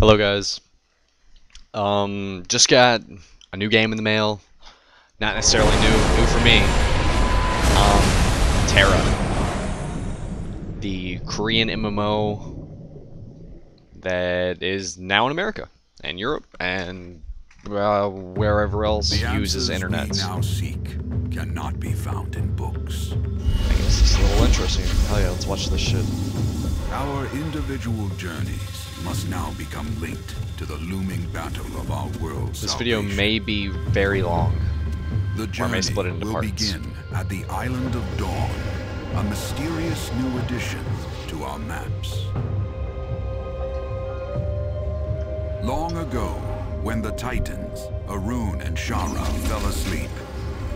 Hello guys. Um, just got a new game in the mail. Not necessarily new, new for me. Um, TERA. The Korean MMO that is now in America and Europe and uh, wherever else The uses internet. we now seek cannot be found in books. I guess it's a little interesting. Hell yeah, let's watch this shit. Our individual journeys must now become linked to the looming battle of our world's This video may be very long. The or journey may split it into will parts. begin at the Island of Dawn, a mysterious new addition to our maps. Long ago, when the Titans, Arun and Shara, fell asleep,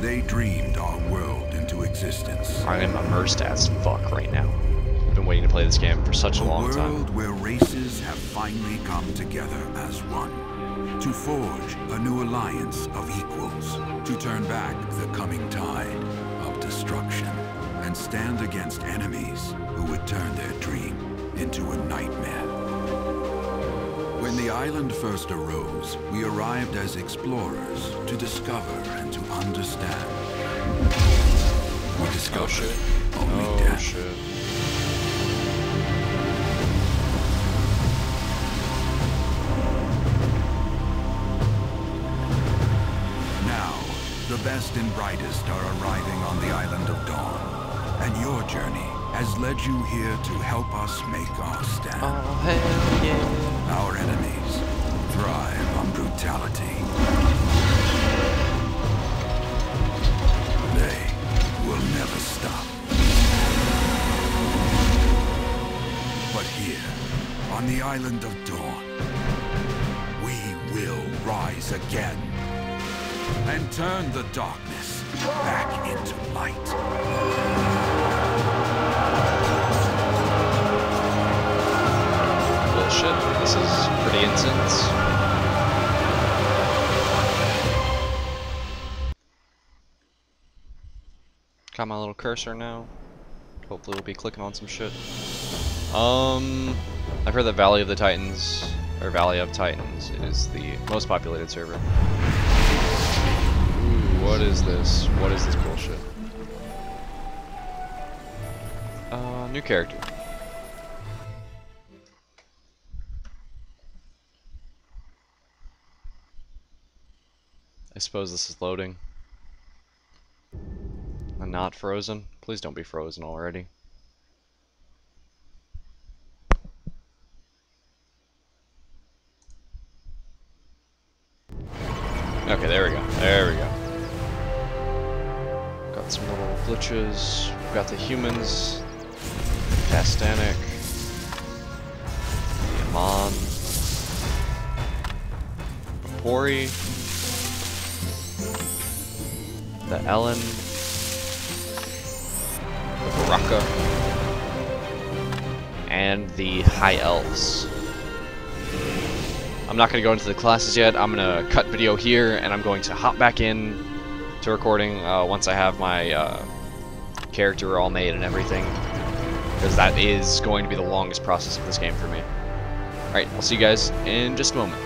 they dreamed our world into existence. I am immersed as fuck right now. Been waiting to play this game for such a A long time. world where races have finally come together as one. To forge a new alliance of equals. To turn back the coming tide of destruction. And stand against enemies who would turn their dream into a nightmare. When the island first arose, we arrived as explorers to discover and to understand. We discovered oh, shit. only Oh death. shit. Best and brightest are arriving on the island of Dawn. And your journey has led you here to help us make our stand. Oh hell yeah. Our enemies thrive on brutality. They will never stop. But here, on the island of Dawn, we will rise again and turn the darkness back into light. This is pretty intense. Got my little cursor now. Hopefully we'll be clicking on some shit. Um I've heard that Valley of the Titans or Valley of Titans is the most populated server. What is this? What is this bullshit? Uh new character. I suppose this is loading. I'm not frozen. Please don't be frozen already. Okay, there we go. There we go. Some little glitches. We've got the humans. Castanic. The Aman. Pori. The Elin. The Baraka. And the High Elves. I'm not going to go into the classes yet. I'm going to cut video here, and I'm going to hop back in to recording uh, once I have my uh, character all made and everything. Because that is going to be the longest process of this game for me. Alright, I'll see you guys in just a moment.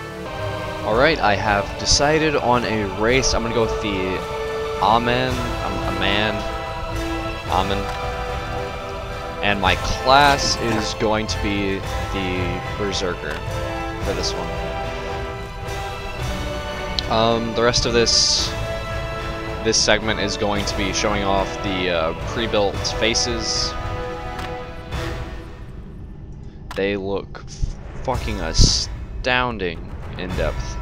Alright, I have decided on a race. I'm going to go with the Amen. Um, Aman. Amen. And my class is going to be the Berserker for this one. Um, the rest of this this segment is going to be showing off the uh, pre-built faces. They look fucking astounding in depth.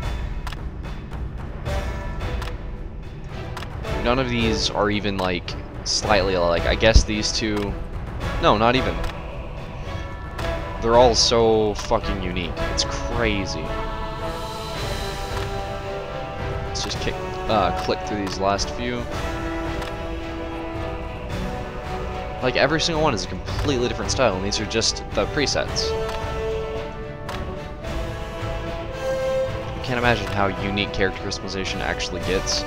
None of these are even like slightly like I guess these two no not even they're all so fucking unique it's crazy let's just kick uh, click through these last few like every single one is a completely different style and these are just the presets I can't imagine how unique character customization actually gets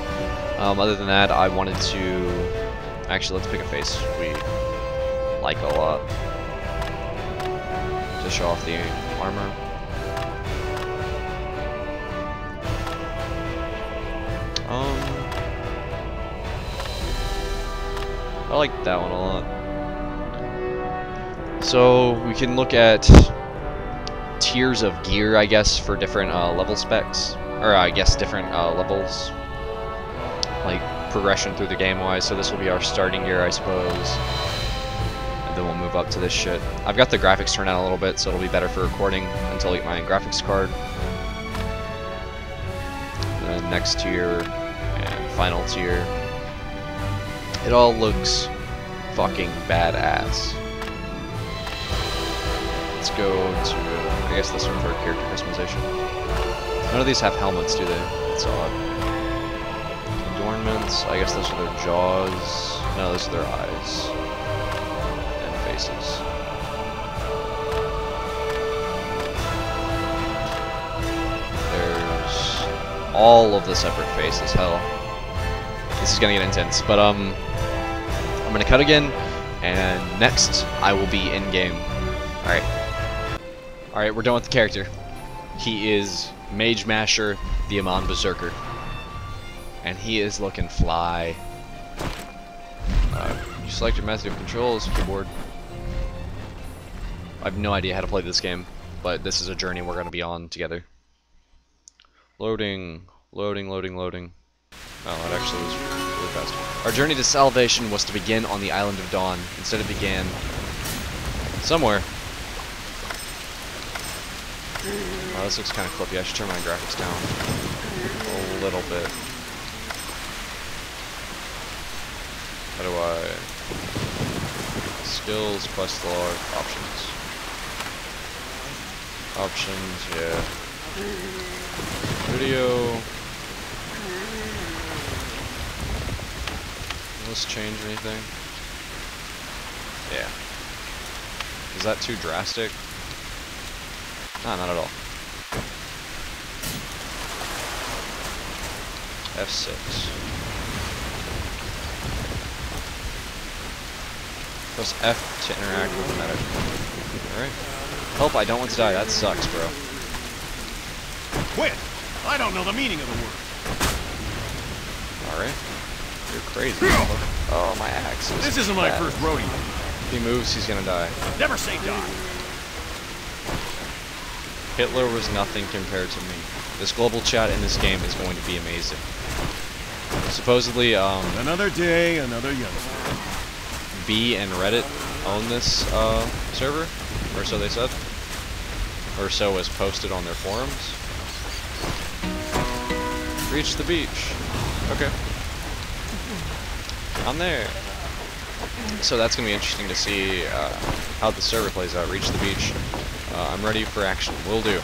um, other than that, I wanted to... Actually, let's pick a face we like a lot. To show off the armor. I like that one a lot. So we can look at tiers of gear, I guess, for different uh, level specs, or I guess different uh, levels, like progression through the game wise. So this will be our starting gear, I suppose. And then we'll move up to this shit. I've got the graphics turned out a little bit, so it'll be better for recording until I get my graphics card. And then next tier and final tier. It all looks fucking badass. Let's go to, I guess this one for character customization. None of these have helmets, do they? That's odd. Adornments, I guess those are their jaws. No, those are their eyes. And faces. There's all of the separate faces, hell. This is gonna get intense, but um, I'm gonna cut again, and next I will be in game. All right, all right, we're done with the character. He is Mage Masher, the Aman Berserker, and he is looking fly. Uh, you select your method of control as keyboard. I have no idea how to play this game, but this is a journey we're gonna be on together. Loading, loading, loading, loading. Oh, that actually was really fast. Our journey to salvation was to begin on the island of Dawn. Instead it began somewhere. Wow, this looks kind of clippy. I should turn my graphics down a little bit. How do I... Skills, quest log, options. Options, yeah. Video. Will this change anything? Yeah. Is that too drastic? Nah, not at all. F6. Press F to interact with the medic. Alright. Help, I don't want to die. That sucks, bro. Quit! I don't know the meaning of the word. Alright. You're crazy. Oh, my axe is This isn't my first rodeo. If he moves, he's gonna die. Never say die. Hitler was nothing compared to me. This global chat in this game is going to be amazing. Supposedly, um, Another day, another youngster. B and Reddit own this uh, server, or so they said, or so was posted on their forums. Reach the beach. Okay. I'm there. So that's gonna be interesting to see uh, how the server plays out. Reach the beach. Uh, I'm ready for action. Will do.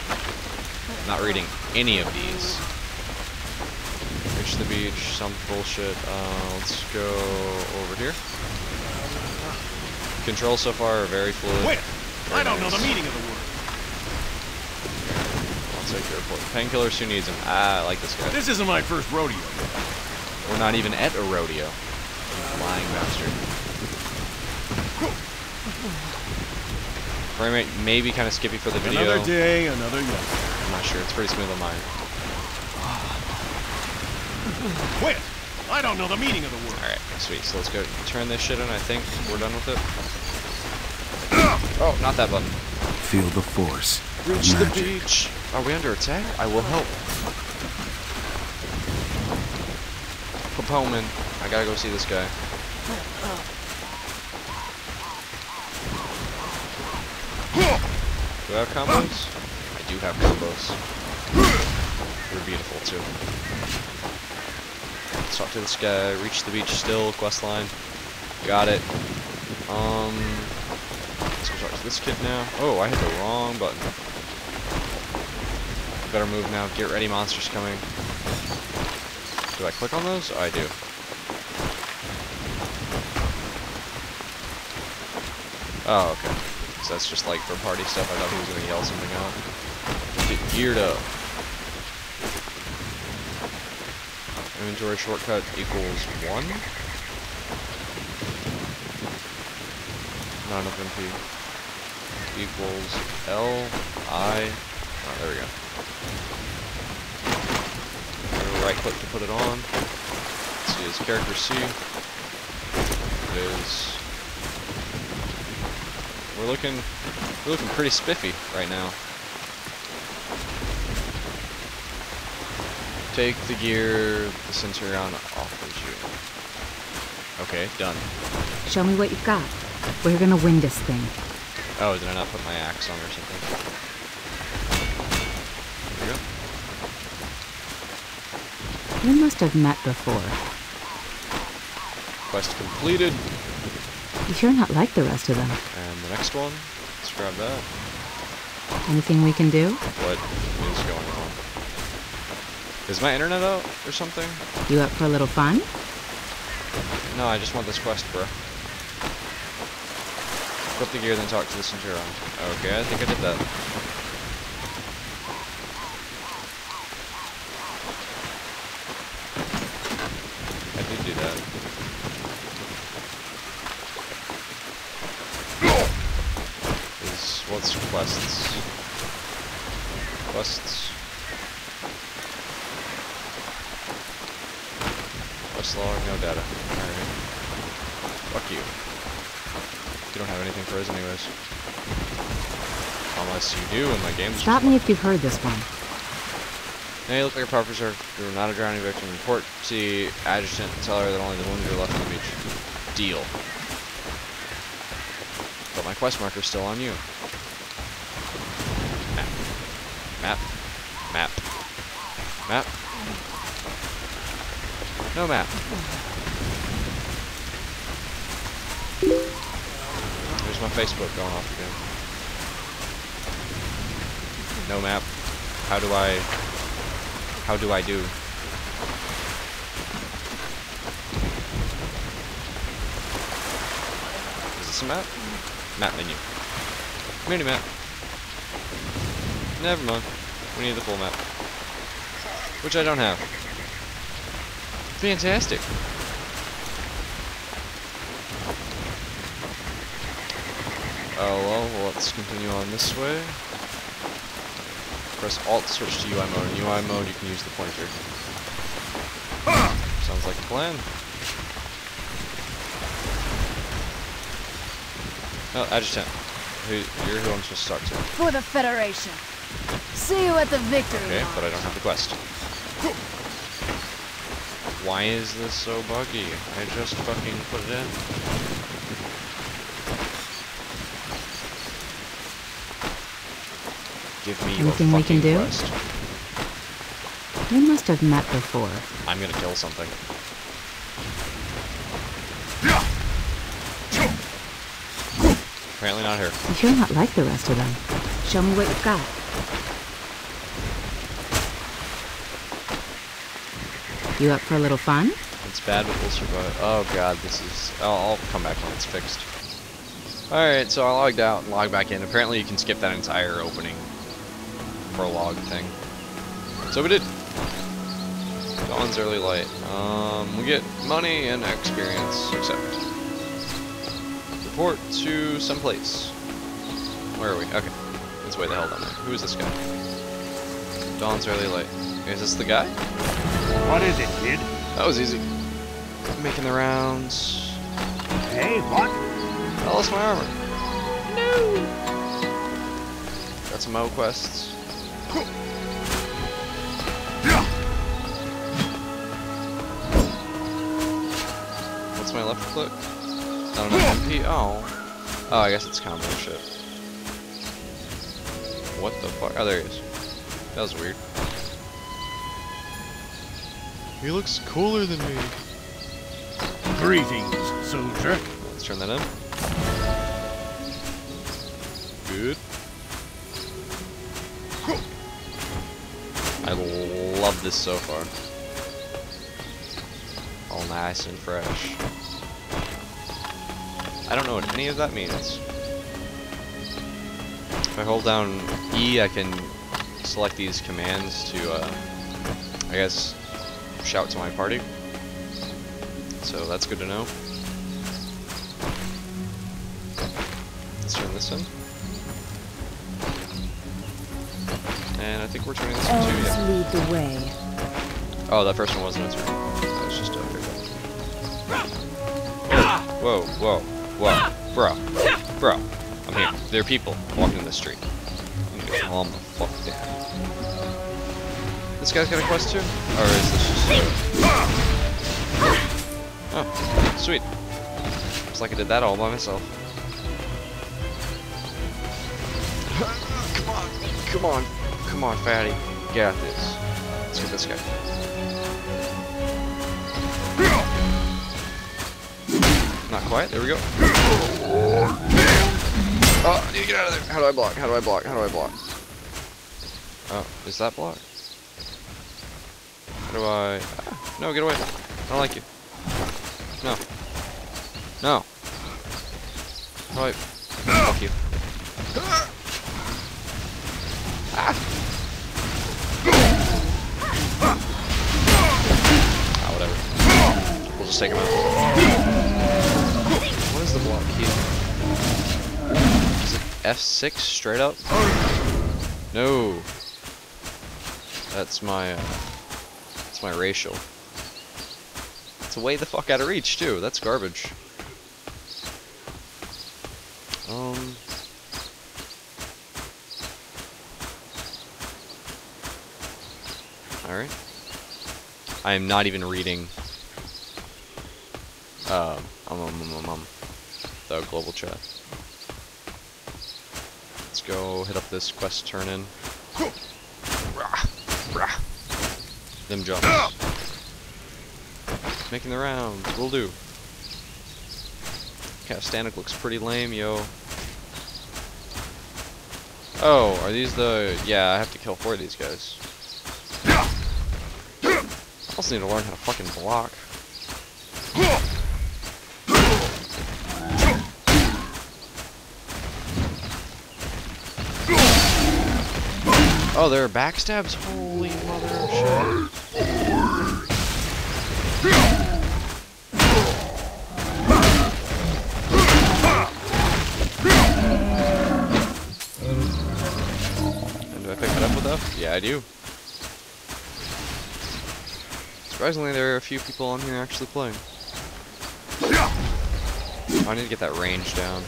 I'm not reading any of these. Reach the beach. Some bullshit. Uh, let's go over here. Controls so far are very fluid. Quit! Very I don't know the meaning of the word. I'll take your report. Painkillers, who needs them? Ah, I like this guy. This isn't my first rodeo. We're not even at a rodeo. Flying bastard. Frame rate may be kind of skippy for the video. Another day, another youngster. I'm not sure. It's pretty smooth on mine. Quit! I don't know the meaning of the word. Alright, sweet. So let's go turn this shit on. I think we're done with it. Oh, not that button. Feel the force. Reach the magic. beach. Are we under attack? I will help. Popoman. I gotta go see this guy. Do I have combos? I do have combos. They're beautiful too. Let's talk to this guy. Reach the beach still. Quest line. Got it. Um. Let's go talk to this kid now. Oh, I hit the wrong button. Better move now. Get ready, monsters coming. Do I click on those? Oh, I do. Oh, okay. So that's just like for party stuff. I thought he was gonna yell something out. Get geared up. Inventory shortcut equals one. Not enough MP. Equals L I. Oh, there we go. Right click to put it on. Let's see his character C. it is. We're looking, we're looking pretty spiffy right now. Take the gear the Centurion offers you. Okay, done. Show me what you've got. We're gonna win this thing. Oh, did I not put my axe on or something? There we must have met before. Quest completed. You're not like the rest of them. And the next one, let's grab that. Anything we can do? What is going on? Is my internet out or something? You up for a little fun? No, I just want this quest, bro. Equip the gear, then talk to the Centurion. Okay, I think I did that. I did do that. Is what's quests? Quests. Quest log, no data. Alright. Fuck you. You don't have anything for us anyways. Unless you do, and my game's Stop me if you've heard this one. Now you look like a proper reserve. You're not a drowning victim. Report to the adjutant and tell her that only the wounded are left on the beach. Deal. But my quest marker's still on you. Map. Map. Map. Map. No map. There's my Facebook going off again. No map. How do I... How do I do? Is this a map? Map menu. Mini map. Never mind. We need the full map. Which I don't have. Fantastic. Oh well, let's continue on this way. Press Alt to switch to UI mode. In UI mode, you can use the pointer. Sounds like a plan. Oh, adjutant. Who, you're who I'm supposed to talk to. For the Federation. See you at the victory. Okay, but I don't have the quest. Why is this so buggy? I just fucking put it in. Give me Anything your we can do? quest. We must have met before. I'm gonna kill something. Apparently not her. You're not like the rest of them. Show me what you've got. You up for a little fun? It's bad, but we'll survive. Oh god, this is... I'll, I'll come back when it's fixed. Alright, so I logged out and logged back in. Apparently you can skip that entire opening prologue thing. So we did. Dawn's early light. Um, we get money and experience, accept. Report to someplace. Where are we? Okay. It's way the hell down there. Who is this guy? Dawn's early light. Is this the guy? What is it, kid? That was easy. Making the rounds. Hey, what? I lost my armor. No. Got some Mo quests. What's my left click? I don't know. MP. Oh. Oh, I guess it's combo shit. What the fuck? Oh, there he is. That was weird. He looks cooler than me. Greetings, soldier. Let's turn that in. Good. I love this so far. All nice and fresh. I don't know what any of that means. If I hold down E, I can select these commands to, uh, I guess, shout to my party. So that's good to know. Let's turn this in. And I think we're turning this in too, yeah. lead the way. Oh, that first one wasn't a turn. That was just a whoa, whoa, whoa, bro, bro. I'm here. There are people walking in the street. I'm gonna calm the fuck down. This guy's got a quest too, or is this just? Oh, sweet. Looks like I did that all by myself. come on, come on, come on, fatty. Get out this. Let's get this guy. Not quite. There we go. Oh, I need to get out of there. How do I block? How do I block? How do I block? Oh, is that block? How do I... No, get away. I don't like you. No. No. How I... Fuck you. Ah! Ah, whatever. We'll just take him out. What is the block key? Is it F6 straight up? No. That's my, uh, my racial. It's way the fuck out of reach too. That's garbage. Um. Alright. I am not even reading um, um, um, um, um, um, the global chat. Let's go hit up this quest turn in. Them jumps. Making the rounds, will do. Castanic looks pretty lame, yo. Oh, are these the... Yeah, I have to kill four of these guys. I also need to learn how to fucking block. Oh, there are backstabs? Holy mother of shit. Yeah, I do. Surprisingly, there are a few people on here actually playing. Oh, I need to get that range down.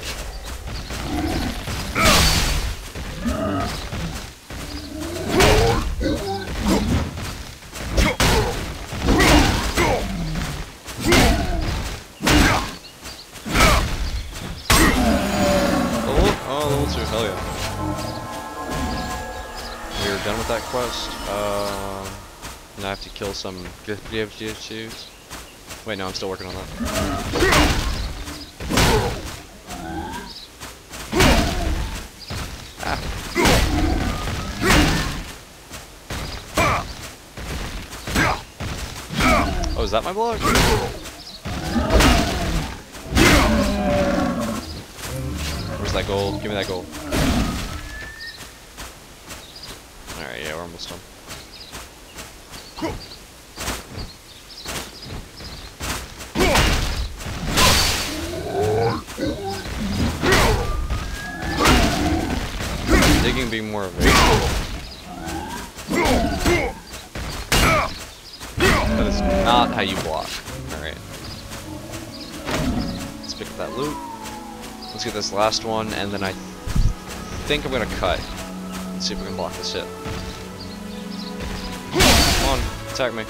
That quest. Um, now I have to kill some GFGFGs. Wait, no, I'm still working on that. Ah. Oh, is that my block? Where's that gold? Give me that gold. Alright, yeah, we're almost done. Digging be more evasive. That is not how you block. Alright. Let's pick up that loot. Let's get this last one, and then I think I'm gonna cut. Let's see if we can block this hit. Attack me.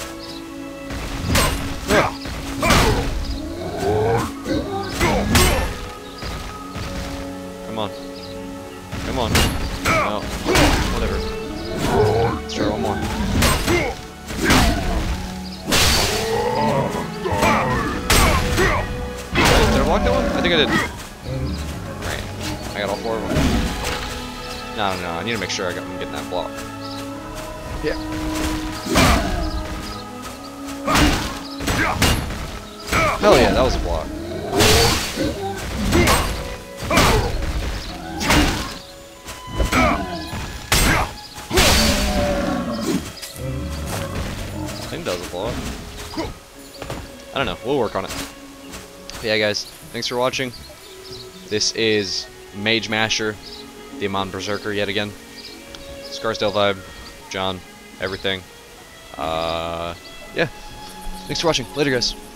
Come on. Come on. No. Whatever. Let's try one more. Did I that one? I think I did. Right. I got all four of them. No, no, no. I need to make sure I got, I'm getting that block. Yeah. Hell yeah, that was a block. I think that was a block. I don't know. We'll work on it. But yeah, guys. Thanks for watching. This is Mage Masher, the Aman Berserker yet again. Scarsdale vibe, John, everything. Uh, yeah. Thanks for watching. Later, guys.